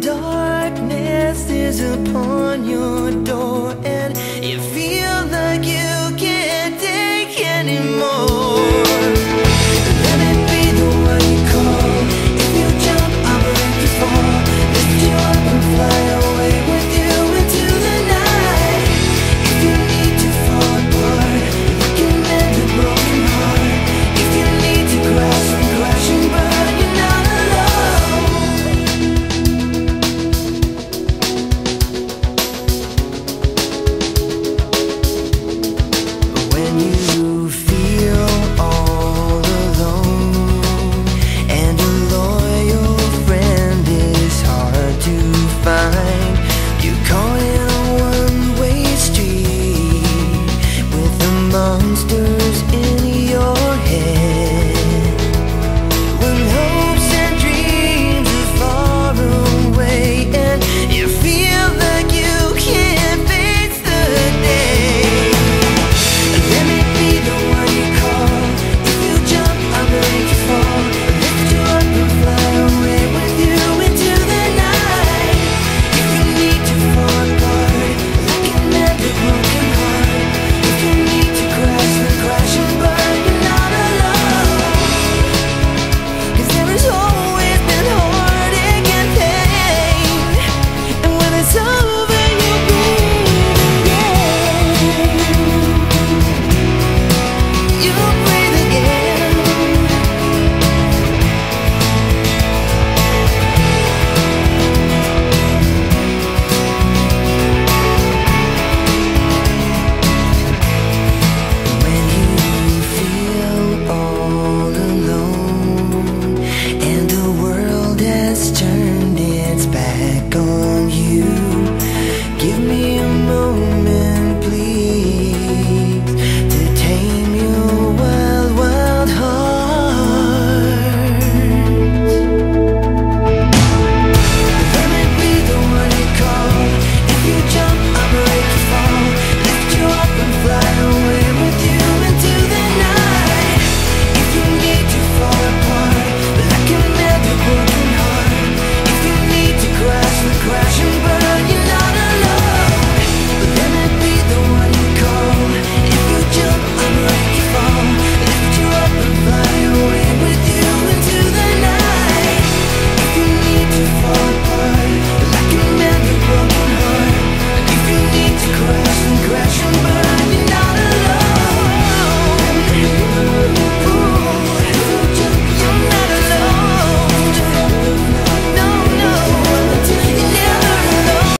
darkness is upon your door and if you turned its back on you.